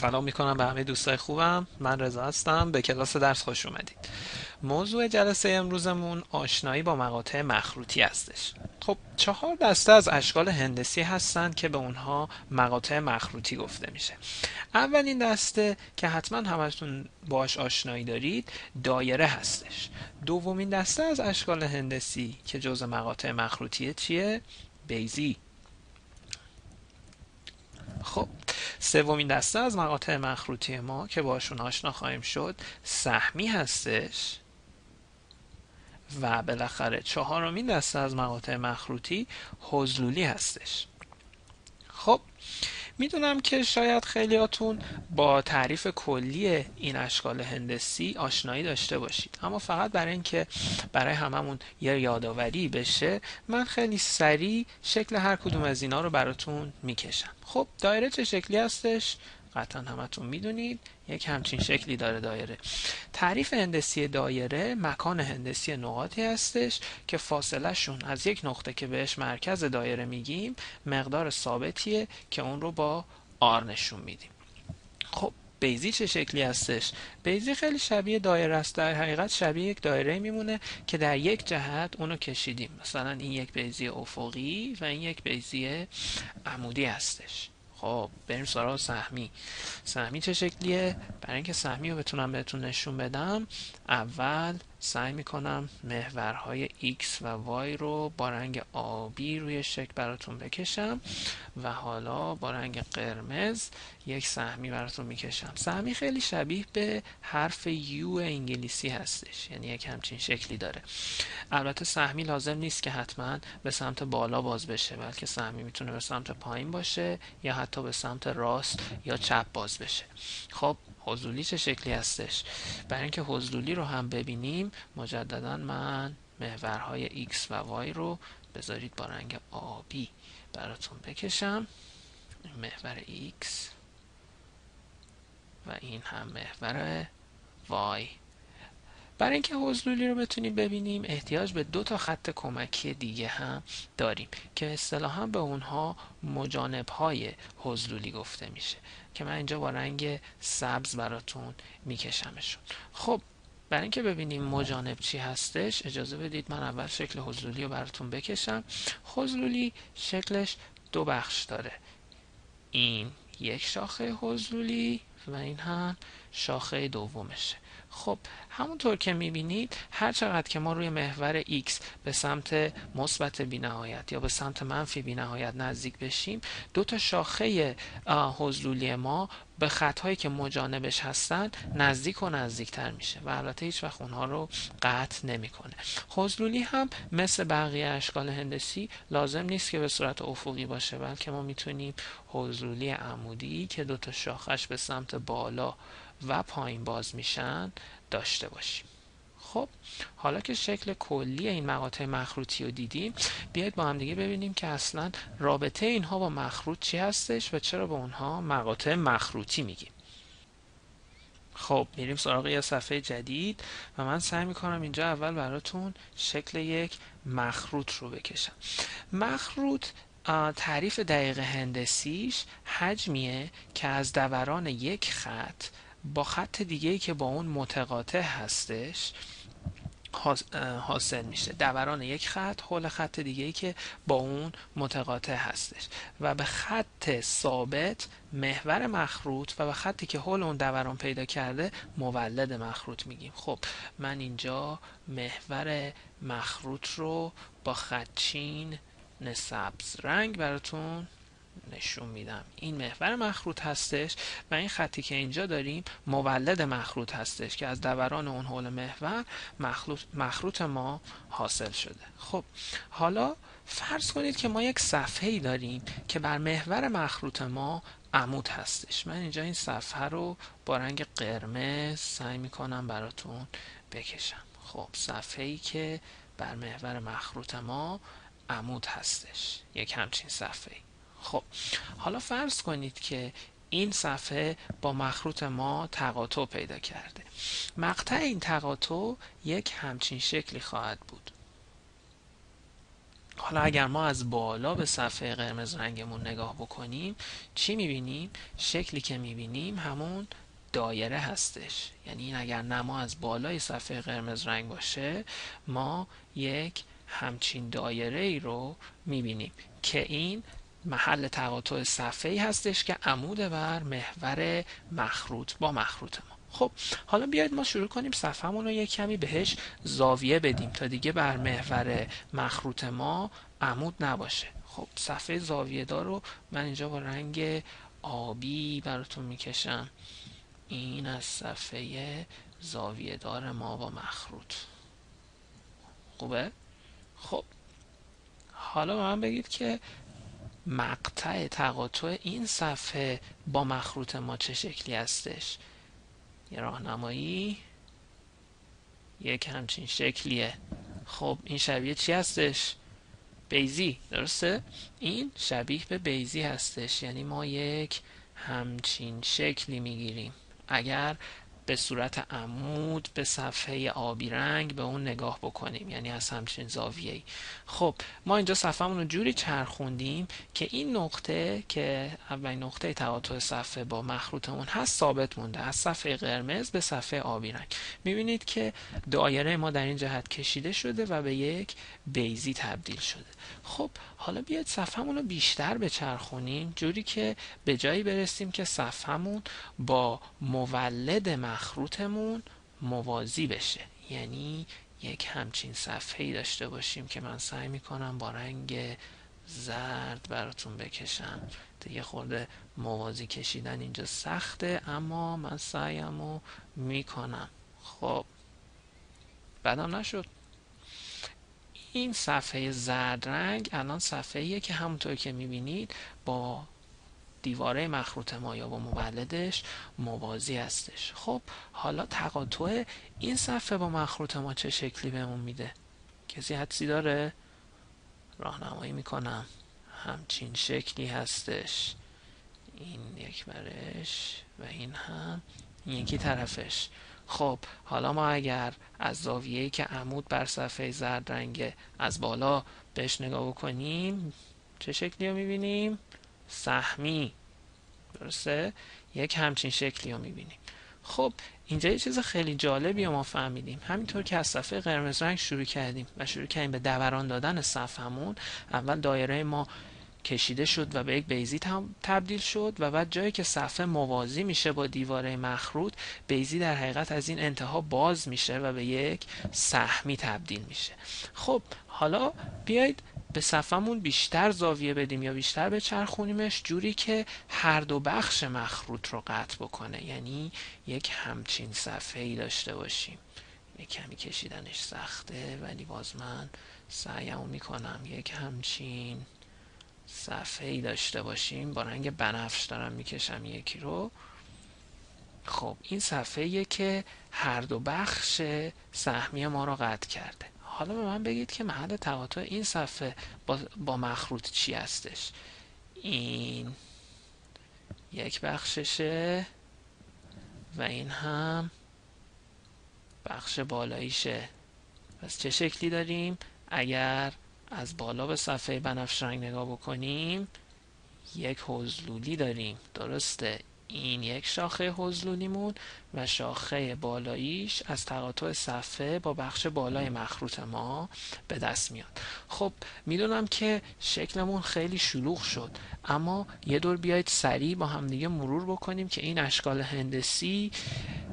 سلام می‌کنم به همه دوستای خوبم. من رضا هستم. به کلاس درس خوش اومدید. موضوع جلسه امروزمون آشنایی با مقاطع مخروطی هستش. خب چهار دسته از اشکال هندسی هستند که به اونها مقاطع مخروطی گفته میشه. اولین دسته که حتما همتون باش آشنایی دارید دایره هستش. دومین دسته از اشکال هندسی که جزء مقاطع مخروطی چیه؟ بیزی. خب سومین دسته از مقاطع مخروطی ما که باشون آشنا خواهیم شد سهمی هستش. و بالاخره چهارمین دسته از مقاطع مخروطی حضلولی هستش. خب می‌دونم که شاید خیلیاتون با تعریف کلی این اشکال هندسی آشنایی داشته باشید. اما فقط برای اینکه برای هممون یه یادآوری بشه من خیلی سریع شکل هر کدوم از اینا رو براتون می‌کشم. خب دایره چه شکلی هستش؟ قطعا همتون می‌دونید یک همچین شکلی داره دایره. تعریف هندسی دایره مکان هندسی نقاطی هستش که فاصله شون از یک نقطه که بهش مرکز دایره میگیم مقدار ثابتیه که اون رو با آر نشون میدیم. خب بیزی چه شکلی هستش؟ بیزی خیلی شبیه دایره است. در حقیقت شبیه یک دایره میمونه که در یک جهت اونو کشیدیم. مثلا این یک بیزی افقی و این یک بیزی عمودی هستش. خب بریم سراغ سهمی. سهمی چه شکلیه؟ برای اینکه سهمی رو بتونم بهتون نشون بدم اول سعی می‌کنم محورهای X و Y رو با رنگ آبی روی شکل براتون بکشم و حالا با رنگ قرمز یک سهمی براتون می‌کشم. سهمی خیلی شبیه به حرف U انگلیسی هستش یعنی یک همچین شکلی داره. البته سهمی لازم نیست که حتما به سمت بالا باز بشه بلکه سهمی می‌تونه به سمت پایین باشه یا حتی به سمت راست یا چپ باز بشه. خب حضولی چه شکلی هستش؟ برای اینکه حضولی رو هم ببینیم مجددا من محورهای X و Y رو بذارید با رنگ آبی براتون بکشم. محور X و این هم محور Y برای اینکه حضلولی رو بتونیم ببینیم احتیاج به دو تا خط کمکی دیگه هم داریم که اصطلاحا به اونها مجانب های حضلولی گفته میشه. که من اینجا با رنگ سبز براتون میکشمشون. خب برای اینکه ببینیم مجانب چی هستش اجازه بدید من اول شکل حضلولی رو براتون بکشم. حضلولی شکلش دو بخش داره. این یک شاخه حضلولی و این هم شاخه دومشه. خب همونطور که می‌بینید هر چقدر که ما روی محور X به سمت مثبت بینهایت یا به سمت منفی بینهایت نزدیک بشیم دو تا شاخه حضلولی ما به خطهایی که مجانبش هستن نزدیک و نزدیکتر میشه و البته هیچ وقت اونها رو قطع نمی‌کنه. حضلولی هم مثل بقیه اشکال هندسی لازم نیست که به صورت افقی باشه بلکه ما می‌تونیم حضلولی عمودی که دو تا شاخش به سمت بالا و پایین باز میشن داشته باشیم. خب حالا که شکل کلی این مقاطع مخروطی رو دیدیم بیاید با هم دیگه ببینیم که اصلا رابطه اینها با مخروط چی هستش و چرا به اونها مقاطع مخروطی میگیم. خب میریم سراغ یه صفحه جدید و من سعی می‌کنم اینجا اول براتون شکل یک مخروط رو بکشم. مخروط تعریف دقیق هندسیش حجمیه که از دوران یک خط با خط دیگه که با اون متقاطع هستش حاصل میشه. دوران یک خط حول خط دیگه که با اون متقاطع هستش. و به خط ثابت محور مخروط و به خطی که حول اون دوران پیدا کرده مولد مخروط میگیم. خب من اینجا محور مخروط رو با خطچین سبز رنگ براتون نشون میدم. این محور مخروط هستش و این خطی که اینجا داریم مولد مخروط هستش که از دوران اون حول محور مخروط, مخروط ما حاصل شده. خب حالا فرض کنید که ما یک صفحه ای داریم که بر محور مخروط ما عمود هستش. من اینجا این صفحه رو با رنگ قرمز سعی می‌کنم براتون بکشم. خب صفحه ای که بر محور مخروط ما عمود هستش. یک همچین صفحه ای خب حالا فرض کنید که این صفحه با مخروط ما تقاطع پیدا کرده. مقطع این تقاطع یک همچین شکلی خواهد بود. حالا اگر ما از بالا به صفحه قرمز رنگمون نگاه بکنیم چی می‌بینیم؟ شکلی که می‌بینیم همون دایره هستش. یعنی این اگر نما از بالای صفحه قرمز رنگ باشه ما یک همچین دایره ای رو می‌بینیم که این محل تقاطع صفحه ای هستش که عمود بر محور مخروط با مخروط ما. خب حالا بیاید ما شروع کنیم صفحمون رو یک کمی بهش زاویه بدیم تا دیگه بر محور مخروط ما عمود نباشه. خب صفحه زاویه دار رو من اینجا با رنگ آبی براتون می‌کشم. این از صفحه زاویه دار ما با مخروط. خوبه؟ خب حالا من بگید که مقطع تقاطع این صفحه با مخروط ما چه شکلی هستش؟ یه راهنمایی. یک همچین شکلیه. خب این شبیه چی هستش؟ بیزی درسته؟ این شبیه به بیزی هستش. یعنی ما یک همچین شکلی می‌گیریم. اگر به صورت عمود به صفحه آبی رنگ به اون نگاه بکنیم یعنی از همچین زاویه ای خب ما اینجا صفحهمون رو جوری چرخوندیم که این نقطه که اولین نقطه تقاطع صفحه با مخروطمون هست ثابت مونده از صفحه قرمز به صفحه آبی رنگ. می‌بینید که دایره ما در این جهت کشیده شده و به یک بیزی تبدیل شده. خب حالا بیاید صفحمون رو بیشتر بچرخونیم جوری که به جایی برسیم که صفحمون با مولد مخروطمون موازی بشه. یعنی یک همچین صفحه ای داشته باشیم که من سعی می‌کنم با رنگ زرد براتون بکشم. دیگه خورده موازی کشیدن اینجا سخته اما من سعیمو می‌کنم. خب بدم نشد. این صفحه زرد رنگ الان صفحه که همونطور که می‌بینید با دیواره مخروط ما یا با مولدش موازی هستش. خب حالا تقاطع این صفحه با مخروط ما چه شکلی بهمون میده؟ کسی حدسی داره؟ راهنمایی می‌کنم. همچین شکلی هستش. این یک برش و این هم یکی طرفش. خب حالا ما اگر از زاویه‌ای که عمود بر صفحه زرد رنگه از بالا بهش نگاه بکنیم چه شکلی رو می‌بینیم؟ سهمی. درسته؟ یک همچین شکلی رو می‌بینیم. خب اینجا یه چیز خیلی جالبی رو ما فهمیدیم. همینطور که از صفحه قرمز رنگ شروع کردیم و شروع کردیم به دوران دادن صفحمون اول دایره ما کشیده شد و به یک بیزی تبدیل شد و بعد جایی که صفحه موازی میشه با دیواره مخروط بیزی در حقیقت از این انتها باز میشه و به یک سهمی تبدیل میشه. خب حالا بیایید به صفحمون بیشتر زاویه بدیم یا بیشتر به چرخونیمش جوری که هر دو بخش مخروط رو قطع بکنه. یعنی یک همچین صفحه ای داشته باشیم. یک کمی کشیدنش سخته ولی باز من سعیمو می‌کنم یک همچین صفحه ای داشته باشیم. با رنگ بنفش دارم می‌کشم یکی رو. خب این صفحه که هر دو بخش سهمی ما رو قطع کرده. حالا به من بگید که محل تقاطع این صفحه با, با مخروط چی هستش؟ این یک بخششه و این هم بخش بالاییشه. پس چه شکلی داریم؟ اگر از بالا به صفحه بنفش رنگ نگاه بکنیم یک حزلولی داریم. درسته. این یک شاخه حزلولیمون و شاخه بالاییش از تقاطع صفحه با بخش بالای مخروط ما به دست میاد. خب می‌دونم که شکلمون خیلی شلوغ شد اما یه دور بیایید سریع با همدیگه مرور بکنیم که این اشکال هندسی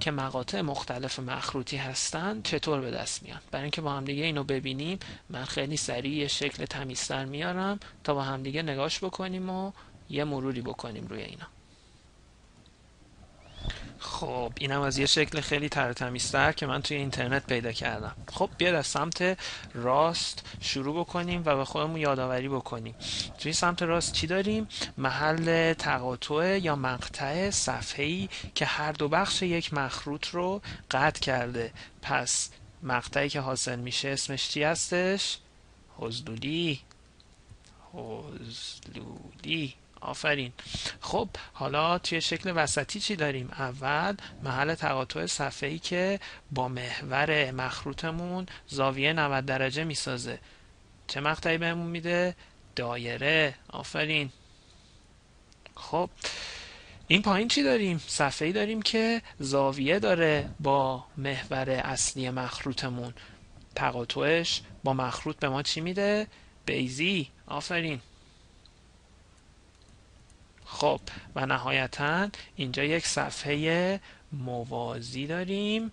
که مقاطع مختلف مخروطی هستن چطور به دست میان برای اینکه با همدیگه اینو ببینیم من خیلی سریع شکل تمیزتر میارم تا با همدیگه نگاش بکنیم و یه مروری بکنیم روی اینا. خب اینم از یه شکل خیلی تر تمیزتر که من توی اینترنت پیدا کردم. خب بیاید از سمت راست شروع بکنیم و به خودمون یادآوری بکنیم. توی سمت راست چی داریم؟ محل تقاطع یا مقطع صفحه‌ای که هر دو بخش یک مخروط رو قطع کرده. پس مقطعی که حاصل میشه اسمش چی هستش؟ حزدودی حزدودی آفرین. خب حالا توی شکل وسطی چی داریم؟ اول محل تقاطع صفحه ای که با محور مخروطمون زاویه 90 درجه می‌سازه. چه مقطعی بهمون میده؟ دایره. آفرین. خب این پایین چی داریم؟ صفحه ای داریم که زاویه داره با محور اصلی مخروطمون. تقاطعش با مخروط به ما چی میده؟ بیزی آفرین. خب و نهایتا اینجا یک صفحه موازی داریم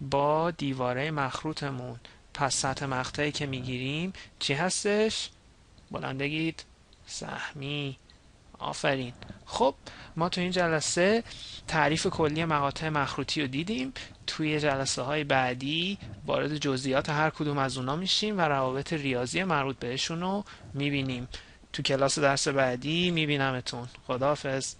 با دیواره مخروطمون. پس سطح مقطعی که می‌گیریم چی هستش؟ بلند سهمی. آفرین. خب ما تو این جلسه تعریف کلی مقاطع مخروطی رو دیدیم. توی جلسه های بعدی وارد جزئیات هر کدوم از اونا میشیم و روابط ریاضی مربوط بهشون رو می‌بینیم. تو کلاس درس بعدی میبینمتون. خداحافظ.